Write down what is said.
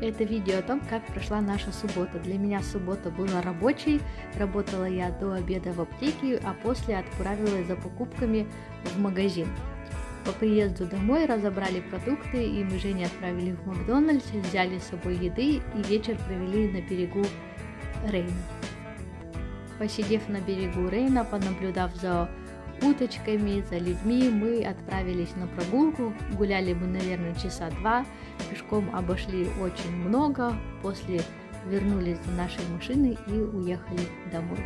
Это видео о том, как прошла наша суббота. Для меня суббота была рабочей. Работала я до обеда в аптеке, а после отправилась за покупками в магазин. По приезду домой разобрали продукты, и мы Жене отправили в Макдональдс, взяли с собой еды и вечер провели на берегу Рейна. Посидев на берегу Рейна, понаблюдав за уточками, за людьми, мы отправились на прогулку. Гуляли мы, наверное, часа два. Пешком обошли очень много. После вернулись за нашей машиной и уехали домой.